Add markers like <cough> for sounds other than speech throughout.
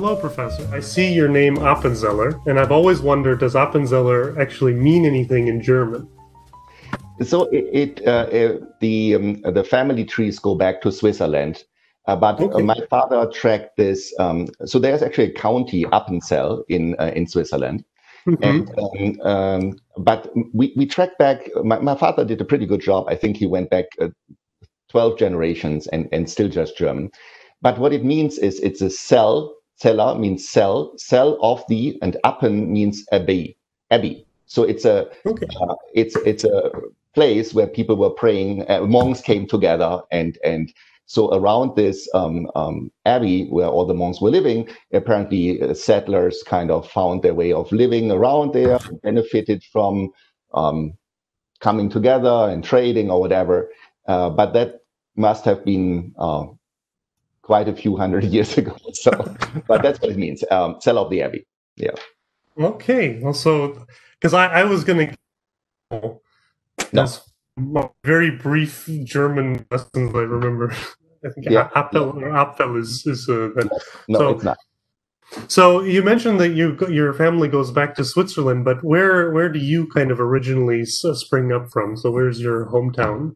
Hello, Professor. I see your name Appenzeller, and I've always wondered does Appenzeller actually mean anything in German? So it, it uh, the um, the family trees go back to Switzerland, uh, but okay. my father tracked this. Um, so there's actually a county Appenzell in uh, in Switzerland, mm-hmm. and um, um, but we we tracked back. My, my, father did a pretty good job. I think he went back uh, twelve generations and and still just German. But what it means is it's a cell. Cella means cell. Cell of the and Appen means abbey. Abbey. So it's a okay. Uh, it's it's a place where people were praying. Uh, monks came together, and and so around this um, um, abbey where all the monks were living, apparently uh, settlers kind of found their way of living around there, benefited from um, coming together and trading or whatever. Uh, but that must have been uh, quite a few hundred <laughs> years ago. So, but that's what it means. Um, cell of the abbey. Yeah. Okay. Well, so because I, I was going to no. very brief German lessons I remember. <laughs> I think yeah, Appel yeah. or Appel is is uh, no, so, it's not. So you mentioned that you your family goes back to Switzerland, but where where do you kind of originally spring up from? So where's your hometown?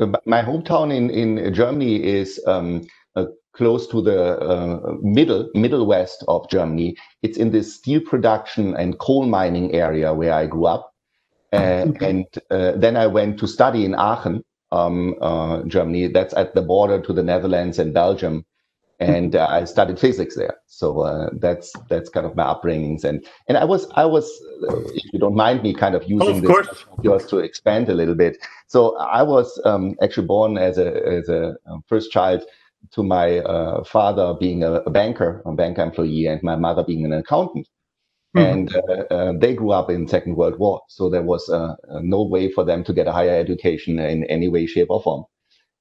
Uh, my hometown in in Germany is um, uh, close to the uh, middle middle west of Germany. It's in this steel production and coal mining area where I grew up. Uh, okay. And uh, then I went to study in Aachen, um, uh, Germany. That's at the border to the Netherlands and Belgium. And uh, I studied physics there, so uh, that's that's kind of my upbringings. And and I was I was, uh, if you don't mind me, kind of using oh, of this yours to expand a little bit. So I was um, actually born as a as a um, first child to my uh, father being a, a, banker, a bank employee, and my mother being an accountant. Mm-hmm. And uh, uh, they grew up in Second World War, so there was no way for them to get a higher education in any way, shape, or form.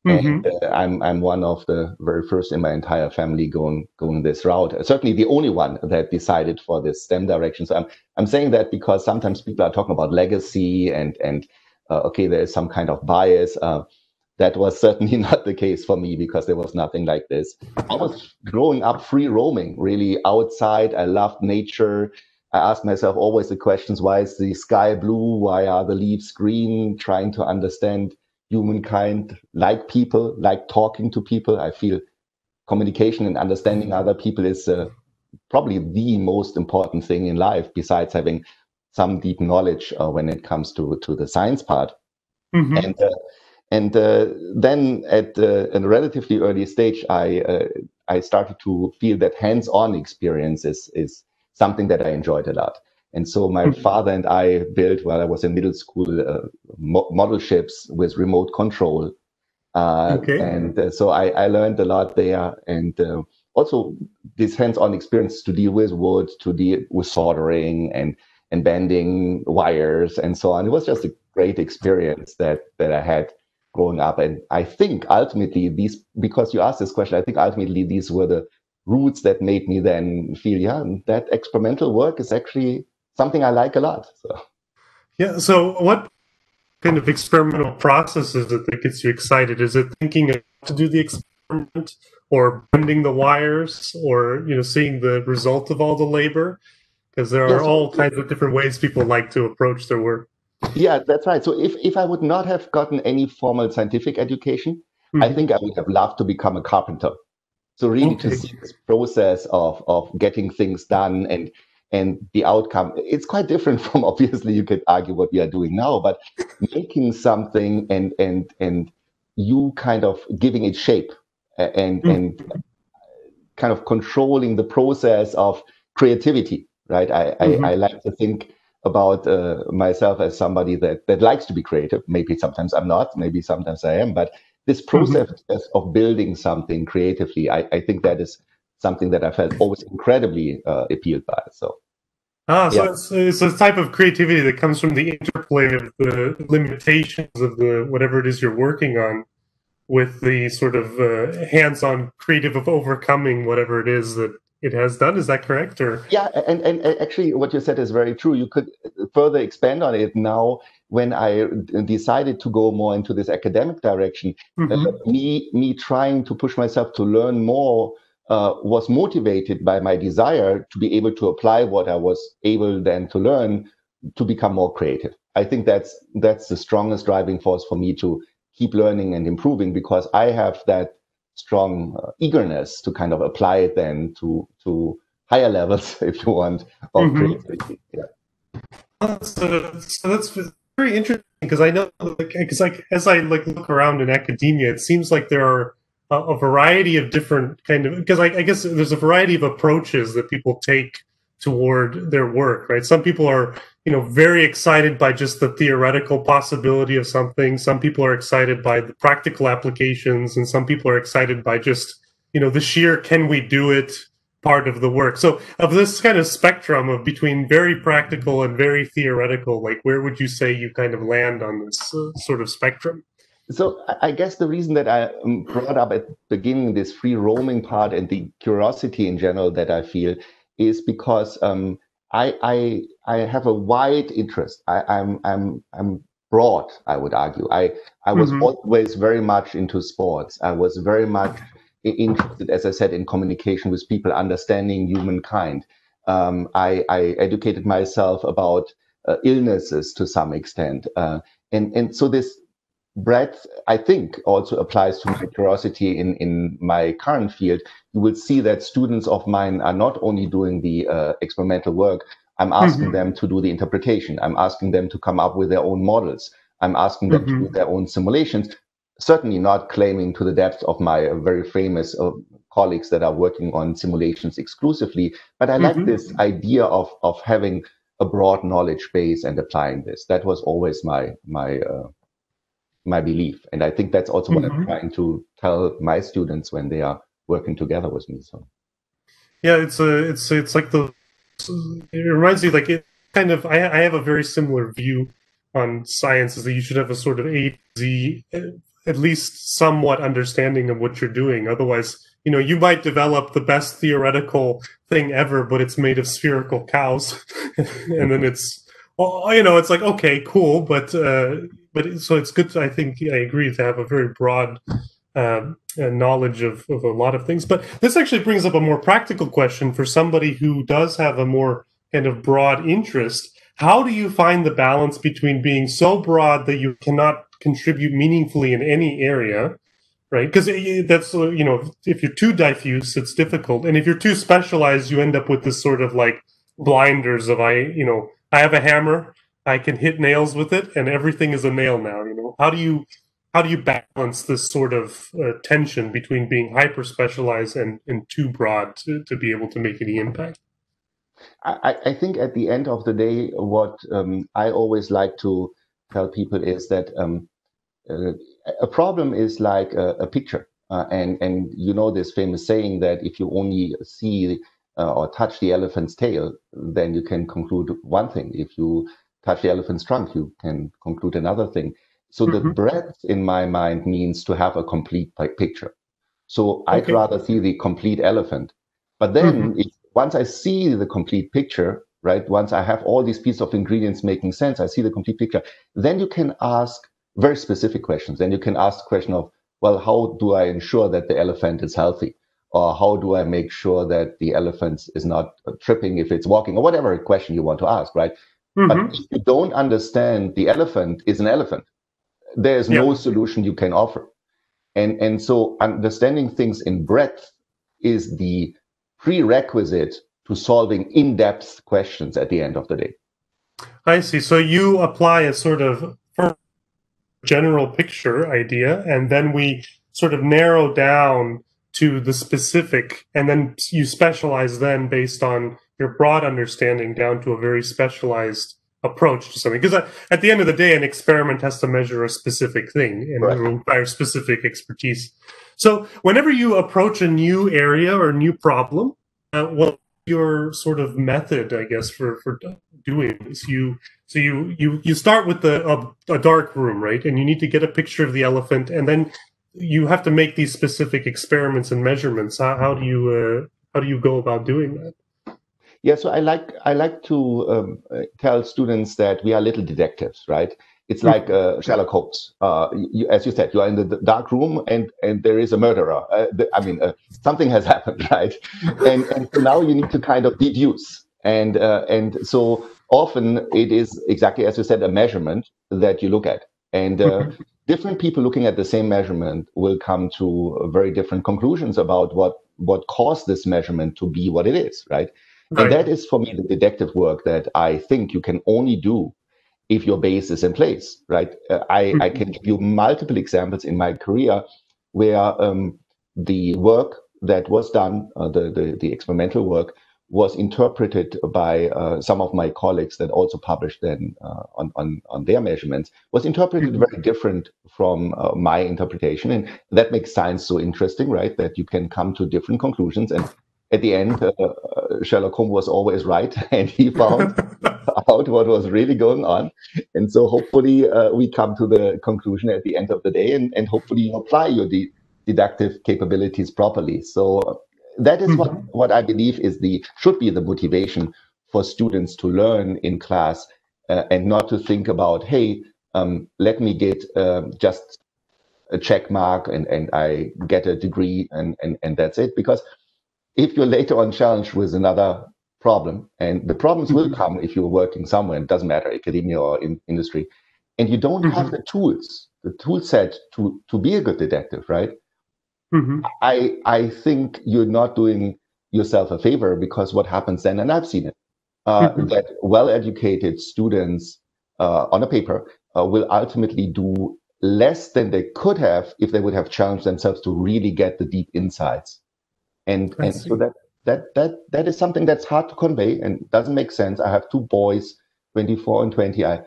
Mm-hmm. And uh, I'm I'm one of the very first in my entire family going going this route. Certainly the only one that decided for this STEM direction. So I'm I'm saying that because sometimes people are talking about legacy and and uh, okay, there is some kind of bias that was certainly <laughs> not the case for me because there was nothing like this. I was growing up free roaming, really outside. I loved nature. I asked myself always the questions why is the sky blue? Why are the leaves green? Trying to understand humankind like people, like talking to people. I feel communication and understanding other people is uh, probably the most important thing in life, besides having some deep knowledge uh, when it comes to, to the science part. Mm-hmm. And uh, and uh, then at uh, a relatively early stage, I uh, I started to feel that hands-on experience is is something that I enjoyed a lot. And so my mm-hmm. father and I built while I was in middle school uh, mo- model ships with remote control. Uh, okay. And uh, so I, I, learned a lot there. And uh, also this hands-on experience to deal with wood, to deal with soldering and, and bending wires and so on. It was just a great experience that, that I had growing up. And I think ultimately these, because you asked this question, I think ultimately these were the roots that made me then feel, yeah, that experimental work is actually something I like a lot. So. Yeah. So what kind of experimental process is it that gets you excited? Is it thinking to do the experiment or bending the wires or, you know, seeing the result of all the labor? Because there are yes. all kinds of different ways people like to approach their work. Yeah, that's right. So if, if I would not have gotten any formal scientific education, mm-hmm. I think I would have loved to become a carpenter. So really okay. to see this process of of getting things done and and the outcome it's quite different <laughs> from obviously you could argue what we are doing now but <laughs> making something and and and you kind of giving it shape and mm. and kind of controlling the process of creativity right i mm-hmm. I, I, like to think about uh, myself as somebody that that likes to be creative maybe sometimes i'm not maybe sometimes i am but this mm-hmm. process mm-hmm. of building something creatively, I, I, think that is something that I felt always incredibly uh, appealed by. So. Ah, so yeah. it's, it's a type of creativity that comes from the interplay of the limitations of the whatever it is you're working on, with the sort of uh, hands-on creative of overcoming whatever it is that it has done. Is that correct? Or yeah, and, and actually, what you said is very true. You could further expand on it now when I decided to go more into this academic direction, mm-hmm. uh, me me trying to push myself to learn more uh, was motivated by my desire to be able to apply what I was able then to learn to become more creative. I think that's that's the strongest driving force for me to keep learning and improving because I have that strong uh, eagerness to kind of apply it then to to higher <laughs> levels, if you want, of mm-hmm. creativity. Yeah. So, so that's very interesting because I know, because like, like as I like look around in academia, it seems like there are a, variety of different kind of because I, I guess there's a variety of approaches that people take toward their work, right? Some people are you know very excited by just the theoretical possibility of something. Some people are excited by the practical applications and some people are excited by just you know the sheer can we do it part of the work. So of this kind of spectrum of between very practical and very theoretical like where would you say you kind of land on this uh, sort of spectrum so I guess the reason that I um, brought up at the beginning this free roaming part and the curiosity in general that I feel is because um, I, I, I have a wide interest. I, am I'm, I'm, I'm broad. I would argue. I, I was mm-hmm. always very much into sports. I was very much interested, as I said, in communication with people, understanding humankind. Um, I, I, educated myself about uh, illnesses to some extent, uh, and and so this breadth, I think, also applies to my curiosity in, in my current field. You will see that students of mine are not only doing the uh, experimental work, I'm asking mm-hmm. them to do the interpretation. I'm asking them to come up with their own models. I'm asking them mm-hmm. to do their own simulations. Certainly not claiming to the depth of my uh, very famous uh, colleagues that are working on simulations exclusively. But I mm-hmm. like this idea of, of having a broad knowledge base and applying this. That was always my my uh, my belief. And I think that's also what mm-hmm. I'm trying to tell my students when they are working together with me. So yeah, it's a it's it's like the it reminds me like it kind of I, I have a very similar view on science is that you should have a sort of A Z at least somewhat understanding of what you're doing. Otherwise, you know, you might develop the best theoretical thing ever, but it's made of spherical cows, <laughs> and then it's well, you know, it's like okay, cool, but uh, but so it's good. To, I think I agree to have a very broad um, uh, knowledge of, of a lot of things. But this actually brings up a more practical question for somebody who does have a more kind of broad interest. How do you find the balance between being so broad that you cannot contribute meaningfully in any area, right? Because that's uh, you know if you're too diffuse, it's difficult, and if you're too specialized, you end up with this sort of like blinders of I you know I have a hammer I can hit nails with it, and everything is a nail now. You know, how do you how do you balance this sort of uh, tension between being hyper specialized and, and too broad to, to be able to make any impact? I, I think at the end of the day, what um, I always like to tell people is that um, uh, a problem is like a, a picture. Uh, and, and you know this famous saying that if you only see uh, or touch the elephant's tail, then you can conclude one thing. If you touch the elephant's trunk, you can conclude another thing. So mm-hmm. the breadth in my mind means to have a complete picture. So. I'd rather see the complete elephant. But then mm-hmm. if, once I see the complete picture, right, once I have all these pieces of ingredients making sense, I see the complete picture, then you can ask very specific questions. Then you can ask the question of, well, how do I ensure that the elephant is healthy? Or how do I make sure that the elephant is not tripping if it's walking or whatever question you want to ask, right? Mm-hmm. But if you don't understand the elephant is an elephant, there's yeah. no solution you can offer. And, and so understanding things in breadth is the prerequisite to solving in-depth questions at the end of the day. I see. So you apply a sort of general picture idea, and then we sort of narrow down to the specific, and then you specialize then based on your broad understanding down to a very specialized approach to something. Because at the end of the day, an experiment has to measure a specific thing and right. require specific expertise. So whenever you approach a new area or a new problem, uh, what your sort of method, I guess, for for doing this? You so you you you start with the a, a dark room, right? And you need to get a picture of the elephant, and then you have to make these specific experiments and measurements. How, how do you uh, how do you go about doing that? Yeah, so I like I like to um, tell students that we are little detectives, right? it's like uh, Sherlock Holmes. Uh, you, as you said, you are in the dark room and, and there is a murderer. Uh, the, I mean, uh, something has <laughs> happened, right? and, and so now you need to kind of deduce. And, uh, and so often it is exactly as you said, a measurement that you look at. And uh, mm-hmm. Different people looking at the same measurement will come to very different conclusions about what, what caused this measurement to be what it is, right? right? And that is for me the detective work that I think you can only do if your base is in place, right? Uh, I, mm-hmm. I can give you multiple examples in my career where um, the work that was done, uh, the, the, the experimental work, was interpreted by uh, some of my colleagues that also published then uh, on, on, on their measurements, was interpreted mm-hmm. very different from uh, my interpretation. And that makes science so interesting, right? That you can come to different conclusions. And at the end, uh, uh, Sherlock Holmes was always right, <laughs> and he found <laughs> out what was really going on. And so hopefully uh, we come to the conclusion at the end of the day, and, and hopefully you apply your de- deductive capabilities properly. So that is mm-hmm. what, what I believe is the should be the motivation for students to learn in class uh, and not to think about, hey, um, let me get uh, just a check mark and, and I get a degree and, and, and that's it. Because if you're later on challenged with another problem, and the problems will mm-hmm. come if you're working somewhere, it doesn't matter, academia or in industry, and you don't mm-hmm. have the tools, the tool set to, to be a good detective, right? Mm-hmm. I I think you're not doing yourself a favor because what happens then, and I've seen it, uh, mm-hmm. that well-educated students uh, on a paper uh, will ultimately do less than they could have if they would have challenged themselves to really get the deep insights and and so that that that that is something that's hard to convey and doesn't make sense. I have two boys, 24 and 20. I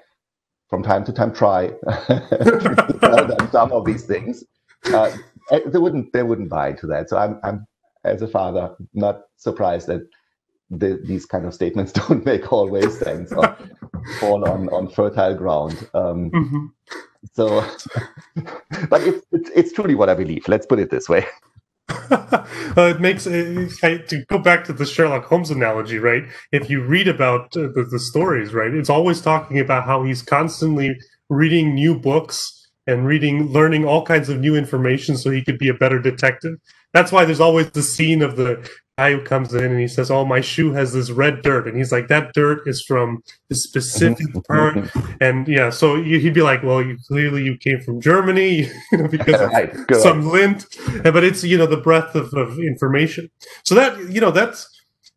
from time to time try to <laughs> <laughs> tell them some of these things. Uh, they wouldn't they wouldn't buy into that. So I'm I'm as a father not surprised that the, these kind of statements <laughs> don't make always sense or <laughs> fall on on fertile ground. Um, mm-hmm. So, <laughs> but it's, it's it's truly what I believe. Let's put it this way. uh, it makes it, to go back to the Sherlock Holmes analogy, right? If you read about uh, the, the stories, right, it's always talking about how he's constantly reading new books and reading, learning all kinds of new information so he could be a better detective. That's why there's always the scene of the guy who comes in and he says, "Oh, my shoe has this red dirt," and he's like, "That dirt is from this specific mm-hmm. part." and yeah, so he'd be like, "Well, you clearly you came from Germany, <laughs> you know, because right, some lint." But it's you know the breadth of, of information. So that you know that's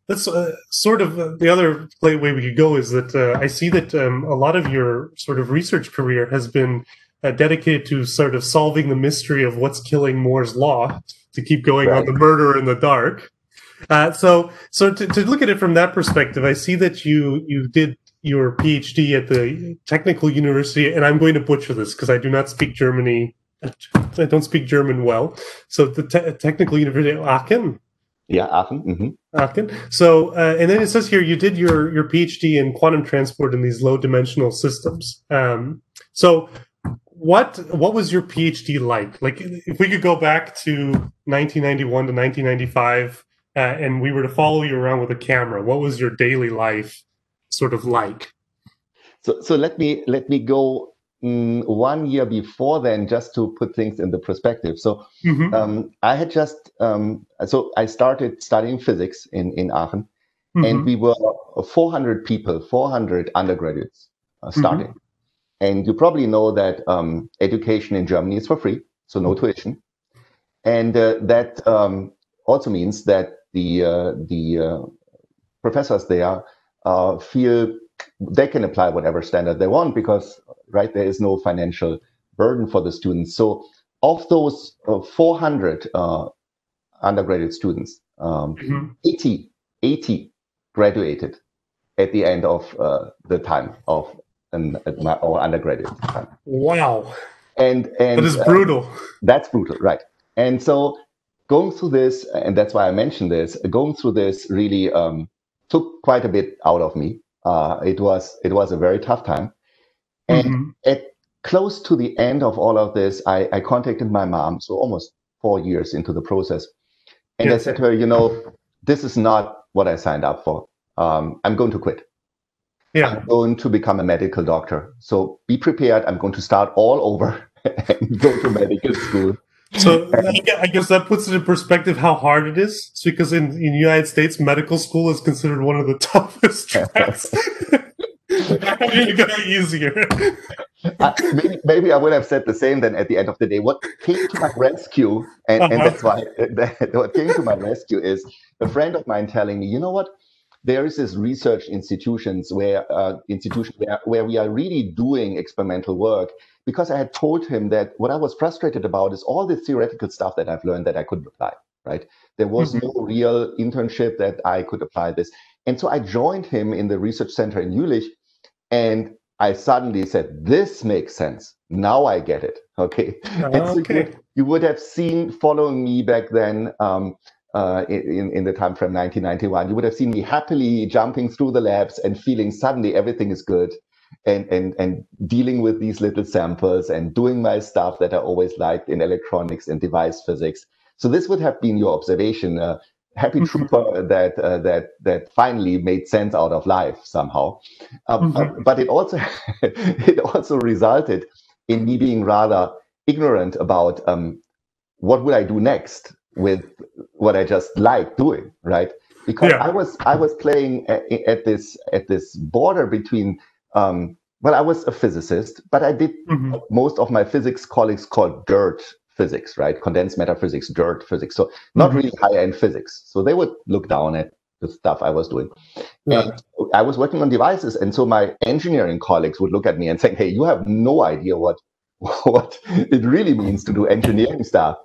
that's uh, sort of uh, the other way we could go is that uh, I see that um, a lot of your sort of research career has been uh, dedicated to sort of solving the mystery of what's killing Moore's law to keep going right. on the murder in the dark. Uh, so, so to, to look at it from that perspective, I see that you you did your PhD at the Technical University, and I'm going to butcher this because I do not speak Germany. I don't speak German well. So the te- Technical University of Aachen. Yeah, Aachen. Mm-hmm. Aachen. So, uh, and then it says here you did your your PhD in quantum transport in these low dimensional systems. Um, so, what what was your PhD like? Like, if we could go back to 1991 to 1995 uh, and we were to follow you around with a camera, what was your daily life sort of like? So, so let me let me go mm, one year before then, just to put things in the perspective. So, mm-hmm. um, I had just um, so I started studying physics in in Aachen, mm-hmm. and we were 400 people, 400 undergraduates uh, starting. Mm-hmm. And you probably know that um, education in Germany is for free, so no tuition, and uh, that um, also means that the uh, the uh, professors there uh, feel they can apply whatever standard they want because right there is no financial burden for the students. So of those 400 undergraduate students, um, mm-hmm. 80, 80 graduated at the end of uh, the time of an, our undergraduate time. Wow. And, and that is brutal. Uh, that's brutal, right? And so going through this, and that's why I mentioned this, going through this really um, took quite a bit out of me. Uh, it was it was a very tough time, and mm-hmm. at close to the end of all of this, I, I contacted my mom. So almost four years into the process, and yes. I said to her, you know, this is not what I signed up for. Um, I'm going to quit. Yeah. I'm going to become a medical doctor. So be prepared. I'm going to start all over <laughs> and go to medical school. So I guess that puts it in perspective how hard it is. It's because in, in the United States, medical school is considered one of the <laughs> toughest tracks. <laughs> it got easier. Uh, maybe, maybe, I would have said the same then at the end of the day. What came to my rescue, and, uh-huh. and that's why that, what came to my rescue is a friend of mine telling me, you know what? There is this research institutions where uh, institution where, where we are really doing experimental work because I had told him that what I was frustrated about is all the theoretical stuff that I've learned that I couldn't apply. Right? There was mm-hmm. no real internship that I could apply this, and so I joined him in the research center in Jülich, and I suddenly said, "This makes sense. Now I get it." <laughs> Okay. Oh, okay. So you, you, would have seen following me back then. Um, uh, in, in the time frame 1991, you would have seen me happily jumping through the labs and feeling suddenly everything is good and, and, and dealing with these little samples and doing my stuff that I always liked in electronics and device physics. So this would have been your observation. Uh, happy mm-hmm. trooper that uh, that that finally made sense out of life somehow. Um, mm-hmm. but it also <laughs> it also resulted in me being rather ignorant about um, what would I do next with what I just like doing, right? Because yeah. I was I was playing at, at, this at this border between um, well, I was a physicist, but I did mm-hmm. most of my physics colleagues called dirt physics, right? Condensed matter physics, dirt physics. So not mm-hmm. really high end physics. So they would look down at the stuff I was doing. Yeah. And I was working on devices. And so my engineering colleagues would look at me and say, Hey, you have no idea what <laughs> what it really means to do engineering stuff.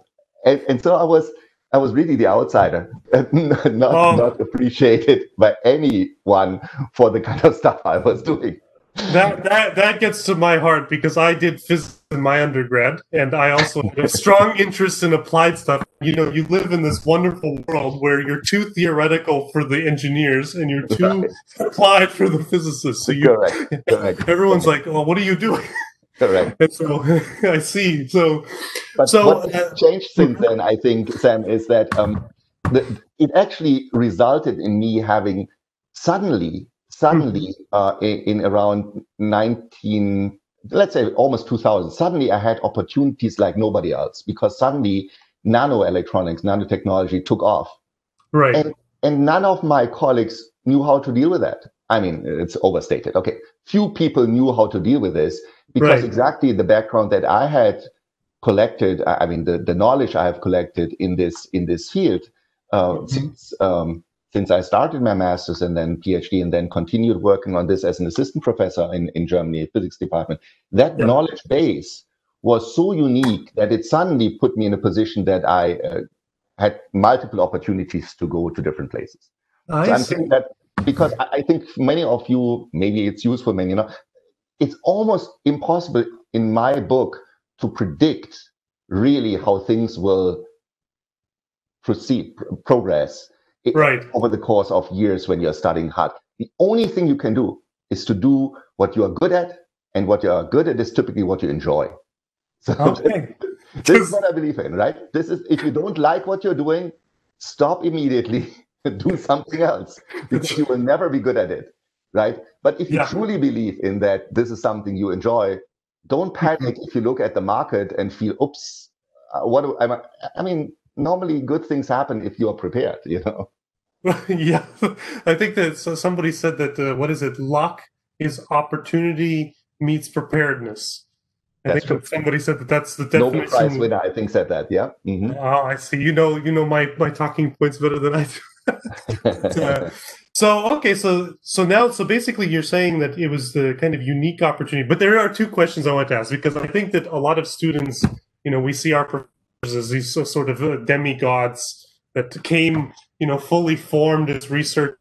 And, and so I was I was really the outsider, <laughs> not, oh. not appreciated by anyone for the kind of stuff I was doing. That that that gets to my heart because I did physics in my undergrad, and I also had a strong interest in applied stuff. You know, you live in this wonderful world where you're too theoretical for the engineers and you're too applied for the physicists. So you, correct. Correct. <laughs> everyone's like, "Well, what are you doing?" Correct. And <laughs> so <laughs> I see. So, but so what uh, changed since then, I think, Sam, is that um, the, it actually resulted in me having suddenly, suddenly, mm-hmm. uh, in, in around 19, let's say almost 2000, suddenly I had opportunities like nobody else because suddenly nano electronics, nanotechnology took off. Right. And, and none of my colleagues knew how to deal with that. I mean, it's overstated. Okay. Few people knew how to deal with this because right. exactly the background that I had collected, I mean, the, the knowledge I have collected in this in this field uh, mm-hmm. since um, since I started my master's and then PhD and then continued working on this as an assistant professor in, in Germany, physics department, that yeah. knowledge base was so unique that it suddenly put me in a position that I uh, had multiple opportunities to go to different places. I so I'm saying that because I think many of you, maybe it's useful, many, you know, it's almost impossible in my book to predict really how things will proceed, progress right. over the course of years when you're studying hard. The only thing you can do is to do what you are good at, and what you are good at is typically what you enjoy. <laughs> So okay. this is what I believe in, right? This is if you don't like what you're doing, stop immediately, <laughs> do something else because you will never be good at it right? But if you yeah. truly believe in that this is something you enjoy, don't panic mm-hmm. if you look at the market and feel, oops, uh, what do I, I mean, normally good things happen if you are prepared, <laughs> you know? <laughs> yeah, I think that somebody said that, uh, what is it? Luck is opportunity meets preparedness. I that's think somebody said that that's the definition. Nobel Prize winner, I think, said that. Yeah. Mm-hmm. Oh, I see. You know, you know my my talking points better than I do. <laughs> uh, so okay, so so now so basically you're saying that it was the kind of unique opportunity, but there are two questions I want to ask because I think that a lot of students, you know, we see our professors as these sort of uh, demigods that came, you know, fully formed as researchers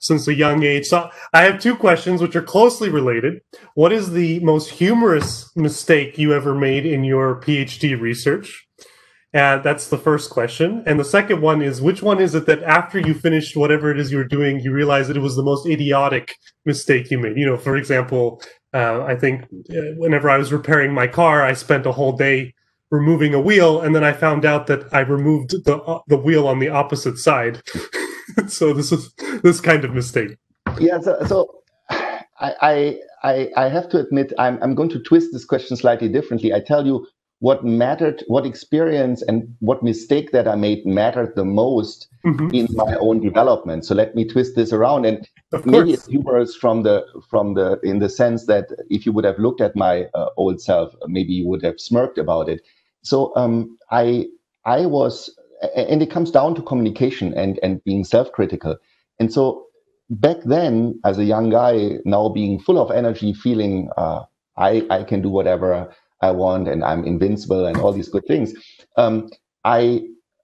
since a young age. So I have two questions which are closely related. What is the most humorous mistake you ever made in your PhD research? And that's the first question. And the second one is which one is it that after you finished whatever it is you were doing, you realized that it was the most idiotic mistake you made? You know, for example, uh, I think uh, whenever I was repairing my car, I spent a whole day removing a wheel, and then I found out that I removed the uh, the wheel on the opposite side. <laughs> so this is this kind of mistake. Yeah. So, so I, I, I have to admit, I'm, I'm going to twist this question slightly differently. I tell you what mattered, what experience and what mistake that I made mattered the most mm-hmm. in my own development. So let me twist this around. And maybe it's humorous from the from the in the sense that if you would have looked at my uh, old self, maybe you would have smirked about it. So um, I I was, and it comes down to communication and and being self-critical. And so back then, as a young guy, now being full of energy, feeling uh, I I can do whatever I want and I'm invincible and all these good things. Um, I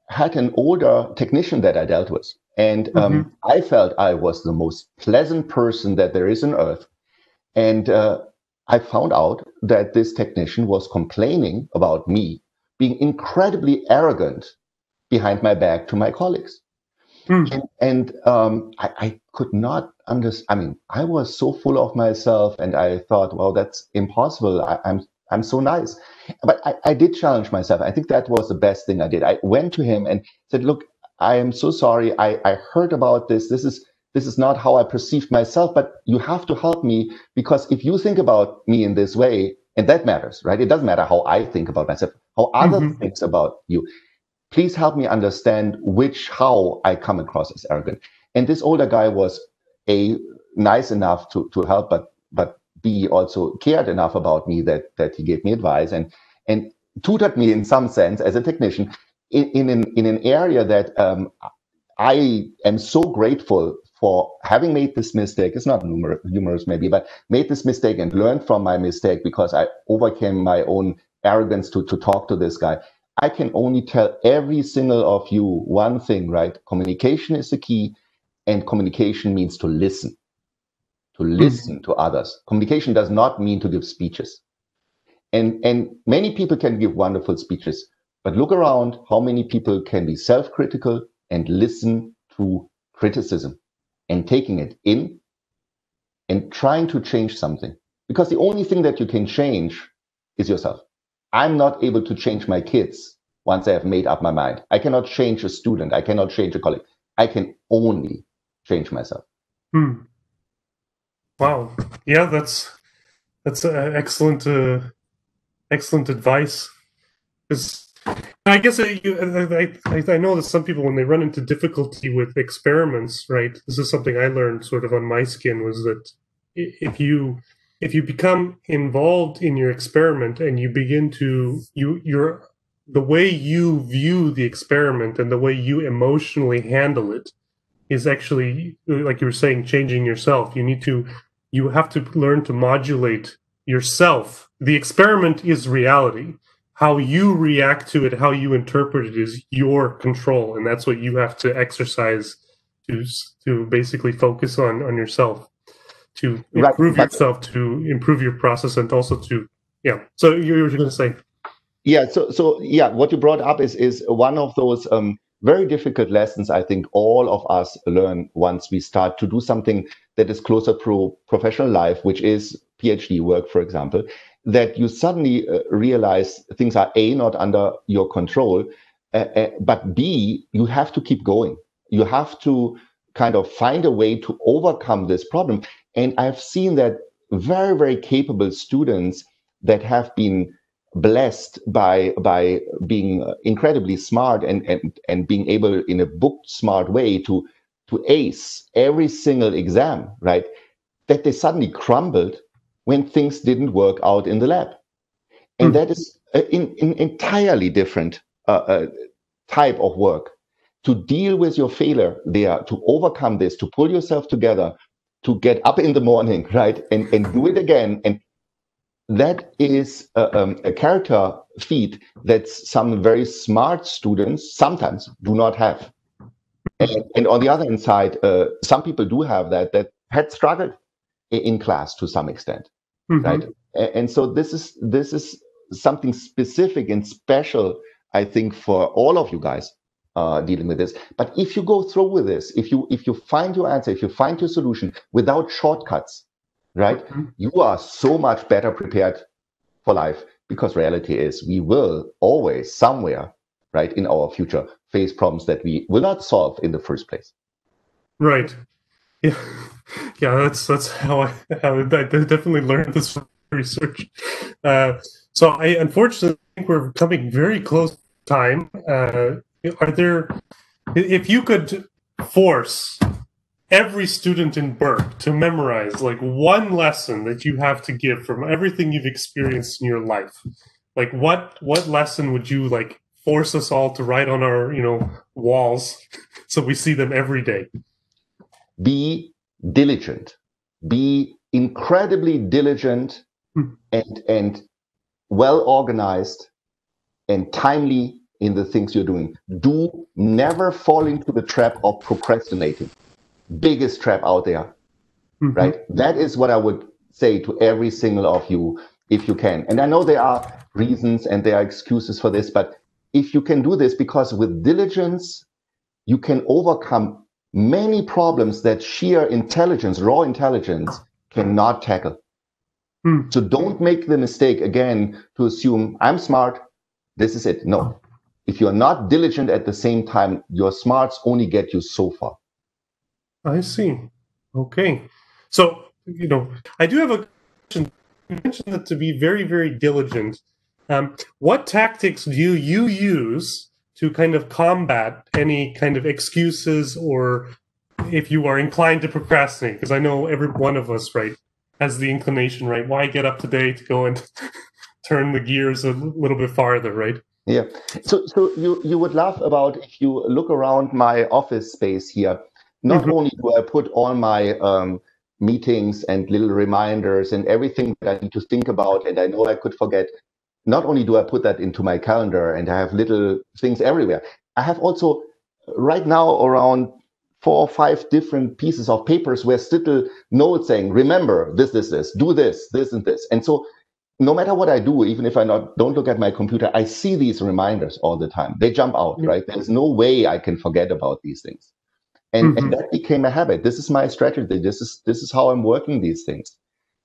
had an older technician that I dealt with, and um, mm-hmm. I felt I was the most pleasant person that there is on earth. And uh, I found out that this technician was complaining about me being incredibly arrogant behind my back to my colleagues. Mm. And, and um, I, I, could not understand. I mean, I was so full of myself, and I thought, well, that's impossible. I, I'm I'm so nice. But I, I did challenge myself. I think that was the best thing I did. I went to him and said, look, I am so sorry. I, I heard about this. This is this is not how I perceive myself, but you have to help me because if you think about me in this way, and that matters, right? It doesn't matter how I think about myself, how other mm-hmm. thinks about you. Please help me understand which how I come across as arrogant. And this older guy was a nice enough to to help, but but B also cared enough about me that that he gave me advice and and tutored me in some sense as a technician in, in an in an area that um, I am so grateful for having made this mistake. It's not numer- humorous maybe, but made this mistake and learned from my mistake because I overcame my own arrogance to to talk to this guy. I can only tell every single of you one thing, right? Communication is the key, and communication means to listen to hmm. listen to others. Communication does not mean to give speeches. And, and many people can give wonderful speeches, but look around how many people can be self critical and listen to criticism and taking it in and trying to change something. Because the only thing that you can change is yourself. I'm not able to change my kids once I have made up my mind. I cannot change a student. I cannot change a colleague. I can only change myself. Hmm. Wow. Yeah, that's that's uh, excellent. Uh, excellent advice. Because I guess I, I, I know that some people, when they run into difficulty with experiments, right? This is something I learned sort of on my skin was that if you if you become involved in your experiment and you begin to you you're the way you view the experiment and the way you emotionally handle it is actually like you were saying changing yourself you need to you have to learn to modulate yourself. The experiment is reality. How you react to it, how you interpret it is your control. And that's what you have to exercise to, to basically focus on, on yourself, to improve right. yourself, to improve your process, and also to, yeah. So you were going to say. Yeah. So, so yeah, what you brought up is, is one of those, um, very difficult lessons I think all of us learn once we start to do something that is closer to professional life, which is PhD work, for example, that you suddenly uh, realize things are A, not under your control, uh, uh, but B, you have to keep going. You have to kind of find a way to overcome this problem. And I've seen that very, very capable students that have been blessed by by being incredibly smart and and and being able in a book smart way to to ace every single exam right? That they suddenly crumbled when things didn't work out in the lab. And mm. that is an entirely different uh, uh, type of work. To deal with your failure there to overcome this to pull yourself together to get up in the morning <laughs> right? And and do it again and that is a, um, a character feat that some very smart students sometimes do not have. And, and on the other hand side, uh, some people do have that that had struggled in, class to some extent, mm-hmm. right? And, and so this is this is something specific and special, I think, for all of you guys uh, dealing with this. But if you go through with this, if you if you find your answer, if you find your solution without shortcuts, right? Mm-hmm. You are so much better prepared for life because reality is we will always somewhere, right, in our future face problems that we will not solve in the first place. Right. Yeah. <laughs> yeah, that's that's how I, how I definitely learned this research. Uh, so I unfortunately think we're coming very close to time. Uh, are there, if you could force every student in Birck to memorize like one lesson that you have to give from everything you've experienced in your life, like what what lesson would you like force us all to write on our you know walls <laughs> so we see them every day? Be diligent. Be incredibly diligent hmm. and and well organized and timely in the things you're doing. Do never fall into the trap of procrastinating. Biggest trap out there, mm-hmm. right? That is what I would say to every single of you if you can. And I know there are reasons and there are excuses for this, but if you can do this, because with diligence, you can overcome many problems that sheer intelligence, raw intelligence, cannot tackle. Hmm. So don't make the mistake again to assume I'm smart. This is it. No. If you're not diligent at the same time, your smarts only get you so far. I see. Okay. So, you know, I do have a question. You mentioned that to be very, very diligent. Um, what tactics do you use to kind of combat any kind of excuses or if you are inclined to procrastinate? Because I know every one of us, right, has the inclination, right? Why get up today to go and <laughs> turn the gears a little bit farther, right? Yeah. So, so you you would laugh about if you look around my office space here. Not mm-hmm. only do I put all my um, meetings and little reminders and everything that I need to think about, and I know I could forget. Not only do I put that into my calendar, and I have little things everywhere. I have also right now around four or five different pieces of papers where little notes saying, remember this, this, this, do this, this, and this. And so no matter what I do, even if I not don't look at my computer, I see these reminders all the time. They jump out, right? There's no way I can forget about these things. And, mm-hmm. and that became a habit. This is my strategy. This is this is how I'm working these things.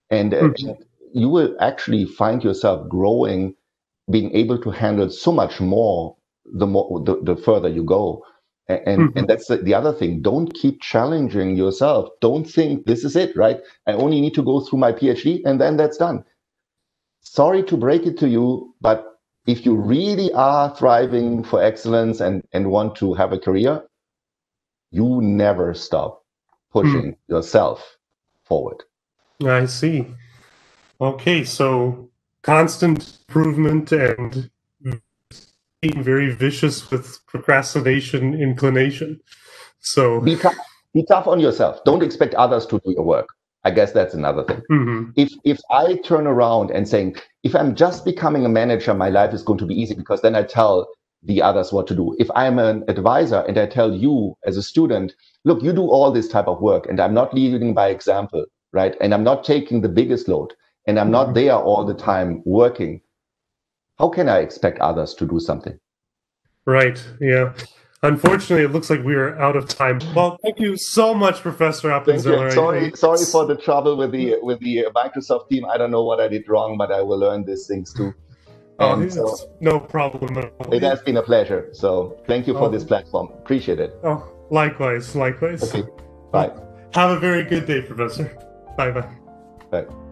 And, uh, mm-hmm. and you will actually find yourself growing, being able to handle so much more the more the, the further you go. And mm-hmm. and that's the, the other thing. Don't keep challenging yourself. Don't think this is it, right? I only need to go through my PhD and then that's done sorry to break it to you, but if you really are thriving for excellence and, and want to have a career, you never stop pushing hmm. yourself forward. I see. Okay, so constant improvement and being very vicious with procrastination inclination. So be tough, be tough on yourself. Don't expect others to do your work. I guess that's another thing. Mm-hmm. If if I turn around and saying, if I'm just becoming a manager, my life is going to be easy because then I tell the others what to do. If I'm an advisor and I tell you as a student, look, you do all this type of work and I'm not leading by example, right? And I'm not taking the biggest load and I'm not mm-hmm. there all the time working. How can I expect others to do something? Right. Yeah. Unfortunately, it looks like we are out of time. Well, thank you so much, Professor Appenzeller. Sorry, sorry for the trouble with the with the Microsoft team. I don't know what I did wrong, but I will learn these things too. Oh, no problem at all. It has been a pleasure. So thank you for oh. this platform. Appreciate it. Oh, likewise, likewise. Okay. Bye. Have a very good day, Professor. Bye bye. Bye.